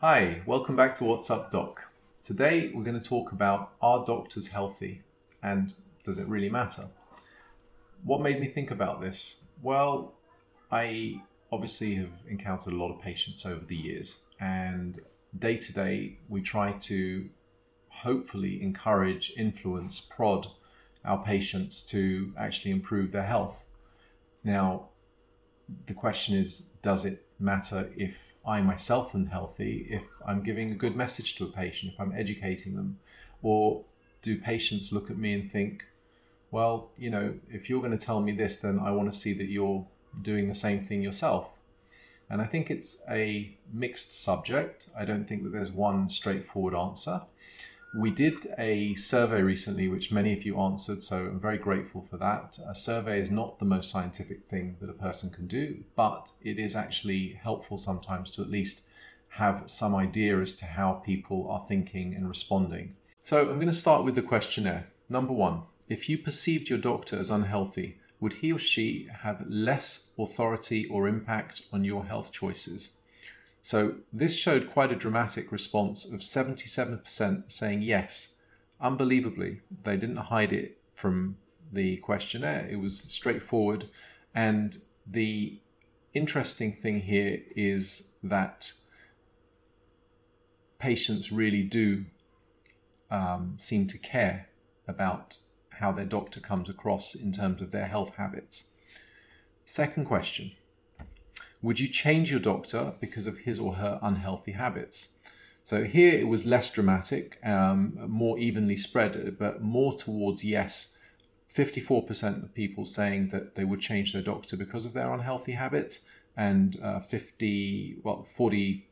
Hi, welcome back to What's Up Doc. Today we're going to talk about are doctors healthy and does it really matter? What made me think about this? Well, I obviously have encountered a lot of patients over the years, and day to day we try to hopefully encourage, influence, prod our patients to actually improve their health. Now, the question is does it matter if I myself am healthy, if I'm giving a good message to a patient, if I'm educating them? Or do patients look at me and think, well, you know, if you're going to tell me this, then I want to see that you're doing the same thing yourself. And I think it's a mixed subject. I don't think that there's one straightforward answer. We did a survey recently, which many of you answered, so I'm very grateful for that. A survey is not the most scientific thing that a person can do, but it is actually helpful sometimes to at least have some idea as to how people are thinking and responding. So I'm going to start with the questionnaire. Number one, if you perceived your doctor as unhealthy, would he or she have less authority or impact on your health choices? So this showed quite a dramatic response of 77% saying yes. Unbelievably, they didn't hide it from the questionnaire. It was straightforward. And the interesting thing here is that patients really do um, seem to care about how their doctor comes across in terms of their health habits. Second question Would you change your doctor because of his or her unhealthy habits? So here it was less dramatic, um, more evenly spread, but more towards yes. 54% of people saying that they would change their doctor because of their unhealthy habits, and uh, 50, well, 46%,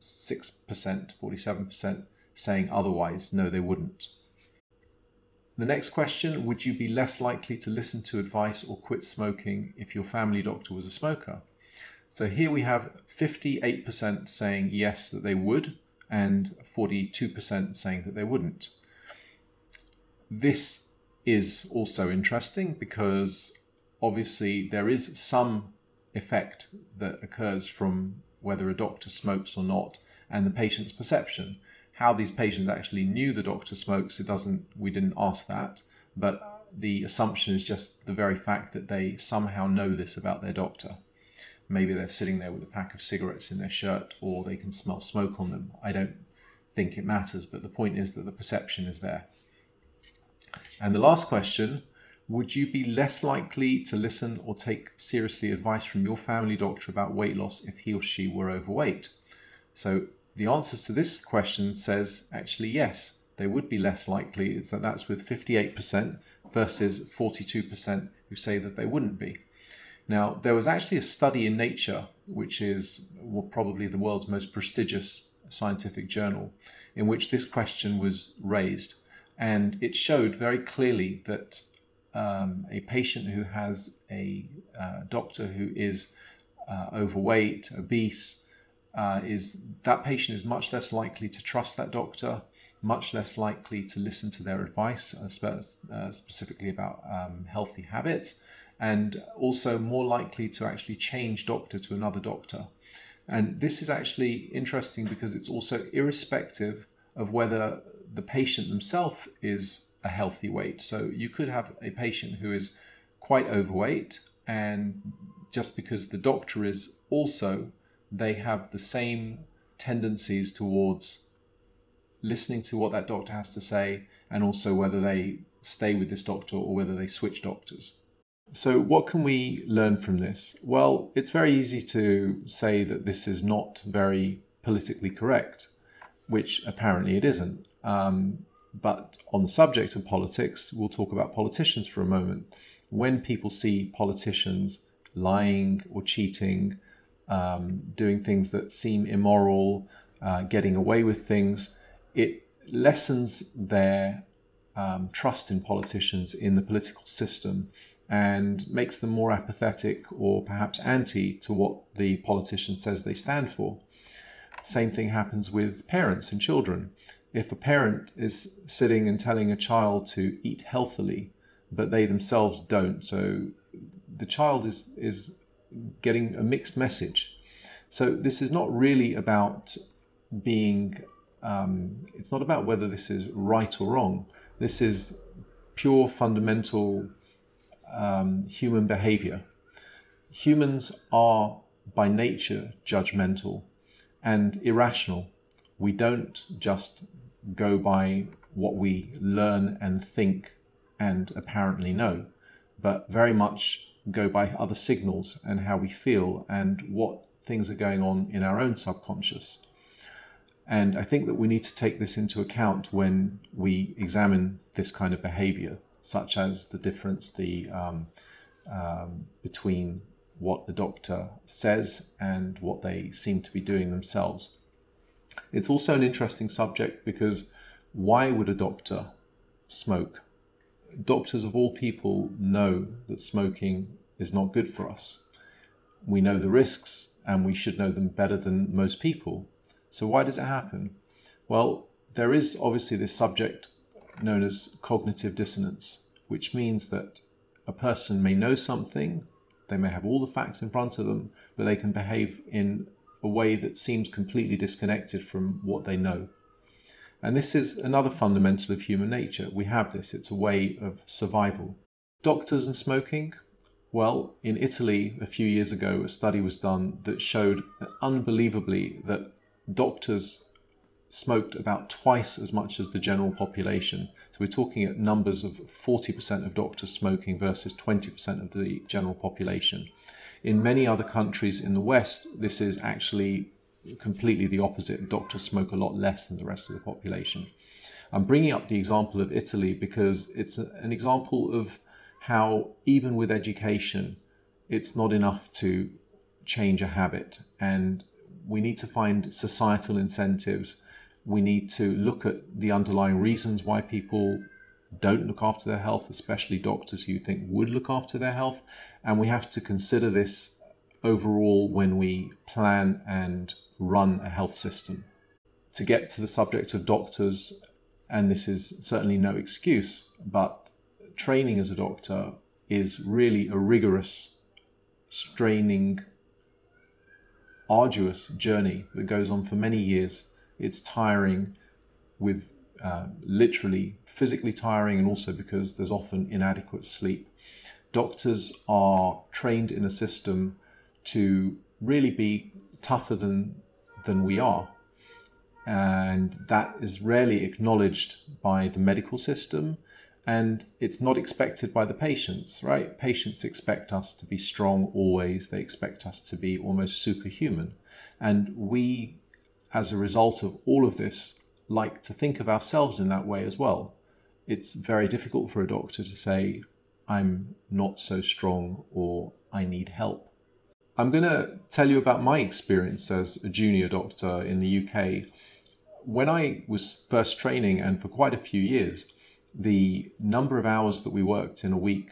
47% saying otherwise, no, they wouldn't. The next question Would you be less likely to listen to advice or quit smoking if your family doctor was a smoker? So here we have 58% saying yes, that they would, and 42% saying that they wouldn't. This is also interesting because obviously there is some effect that occurs from whether a doctor smokes or not and the patient's perception how these patients actually knew the doctor smokes, it doesn't. We didn't ask that, but the assumption is just the very fact that they somehow know this about their doctor. Maybe they're sitting there with a pack of cigarettes in their shirt, or they can smell smoke on them. I don't think it matters, but the point is that the perception is there. And the last question would you be less likely to listen or take seriously advice from your family doctor about weight loss if he or she were overweight? So the answers to this question says actually yes, they would be less likely. So that's with 58% versus 42% who say that they wouldn't be. Now, there was actually a study in Nature, which is probably the world's most prestigious scientific journal, in which this question was raised. And it showed very clearly that um, a patient who has a uh, doctor who is uh, overweight, obese, uh, is that patient is much less likely to trust that doctor, much less likely to listen to their advice, uh, uh, specifically about um, healthy habits, and also more likely to actually change doctor to another doctor. And this is actually interesting because it's also irrespective of whether the patient themselves is a healthy weight. So you could have a patient who is quite overweight, and just because the doctor is also they have the same tendencies towards listening to what that doctor has to say and also whether they stay with this doctor or whether they switch doctors. So, what can we learn from this? Well, it's very easy to say that this is not very politically correct, which apparently it isn't. Um, but on the subject of politics, we'll talk about politicians for a moment. When people see politicians lying or cheating, um, doing things that seem immoral, uh, getting away with things, it lessens their um, trust in politicians in the political system and makes them more apathetic or perhaps anti to what the politician says they stand for. Same thing happens with parents and children. If a parent is sitting and telling a child to eat healthily, but they themselves don't, so the child is, is getting a mixed message. So this is not really about being, um, it's not about whether this is right or wrong. This is pure fundamental um, human behavior. Humans are by nature judgmental and irrational. We don't just go by what we learn and think and apparently know, but very much go by other signals and how we feel and what things are going on in our own subconscious. And I think that we need to take this into account when we examine this kind of behavior, such as the difference the um, um, between what the doctor says and what they seem to be doing themselves. It's also an interesting subject because why would a doctor smoke? Doctors of all people know that smoking is not good for us. We know the risks and we should know them better than most people. So, why does it happen? Well, there is obviously this subject known as cognitive dissonance, which means that a person may know something, they may have all the facts in front of them, but they can behave in a way that seems completely disconnected from what they know. And this is another fundamental of human nature. We have this, it's a way of survival. Doctors and smoking? Well, in Italy a few years ago, a study was done that showed unbelievably that doctors smoked about twice as much as the general population. So we're talking at numbers of 40% of doctors smoking versus 20% of the general population. In many other countries in the West, this is actually completely the opposite. Doctors smoke a lot less than the rest of the population. I'm bringing up the example of Italy because it's an example of how, even with education, it's not enough to change a habit. And we need to find societal incentives. We need to look at the underlying reasons why people don't look after their health, especially doctors who you think would look after their health. And we have to consider this overall when we plan and run a health system. To get to the subject of doctors, and this is certainly no excuse, but training as a doctor is really a rigorous, straining, arduous journey that goes on for many years. It's tiring with uh, literally physically tiring and also because there's often inadequate sleep. Doctors are trained in a system to really be tougher than than we are. And that is rarely acknowledged by the medical system and it's not expected by the patients, right? Patients expect us to be strong always, they expect us to be almost superhuman. And we, as a result of all of this, like to think of ourselves in that way as well. It's very difficult for a doctor to say, I'm not so strong or I need help. I'm going to tell you about my experience as a junior doctor in the UK. When I was first training, and for quite a few years, the number of hours that we worked in a week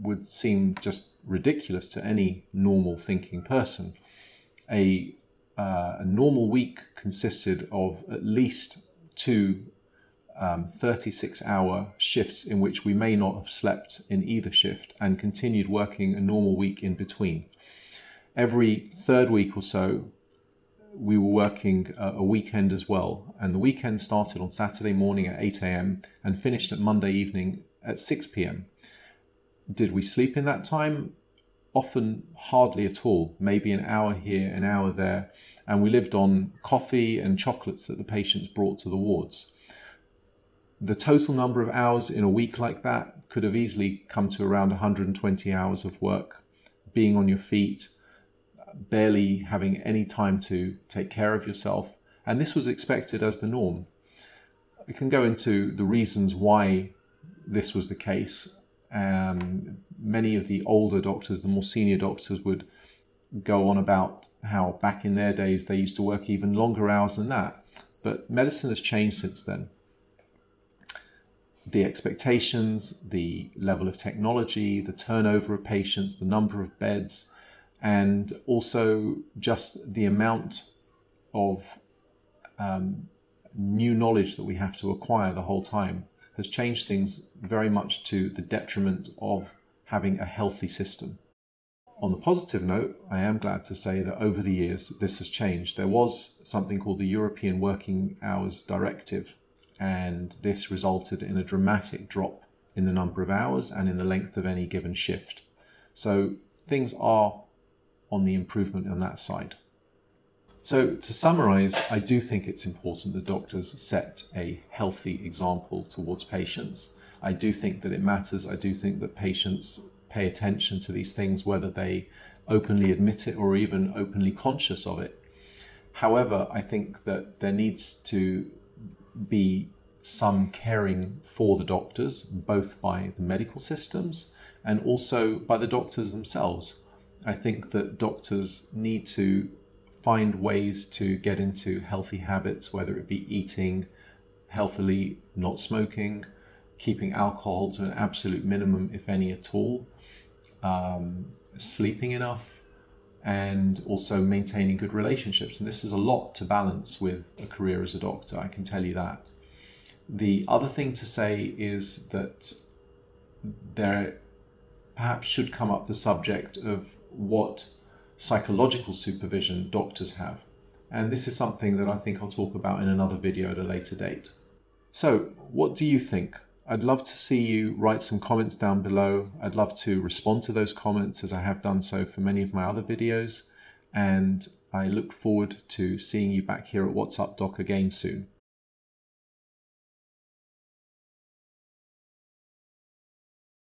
would seem just ridiculous to any normal thinking person. A, uh, a normal week consisted of at least two um, 36 hour shifts in which we may not have slept in either shift and continued working a normal week in between. Every third week or so, we were working uh, a weekend as well, and the weekend started on Saturday morning at 8 a.m. and finished at Monday evening at 6 p.m. Did we sleep in that time? Often hardly at all, maybe an hour here, an hour there, and we lived on coffee and chocolates that the patients brought to the wards. The total number of hours in a week like that could have easily come to around 120 hours of work, being on your feet, barely having any time to take care of yourself. And this was expected as the norm. We can go into the reasons why this was the case. Um, many of the older doctors, the more senior doctors, would go on about how back in their days they used to work even longer hours than that. But medicine has changed since then. The expectations, the level of technology, the turnover of patients, the number of beds, and also just the amount of um, new knowledge that we have to acquire the whole time has changed things very much to the detriment of having a healthy system. on the positive note, I am glad to say that over the years this has changed. There was something called the European Working Hours Directive, and this resulted in a dramatic drop in the number of hours and in the length of any given shift. So things are on the improvement on that side. So, to summarize, I do think it's important that doctors set a healthy example towards patients. I do think that it matters. I do think that patients pay attention to these things, whether they openly admit it or even openly conscious of it. However, I think that there needs to be some caring for the doctors, both by the medical systems and also by the doctors themselves. I think that doctors need to find ways to get into healthy habits, whether it be eating healthily, not smoking, keeping alcohol to an absolute minimum, if any at all, um, sleeping enough, and also maintaining good relationships. And this is a lot to balance with a career as a doctor, I can tell you that. The other thing to say is that there perhaps should come up the subject of what psychological supervision doctors have. And this is something that I think I'll talk about in another video at a later date. So, what do you think? I'd love to see you write some comments down below. I'd love to respond to those comments as I have done so for many of my other videos. And I look forward to seeing you back here at What's Up Doc again soon.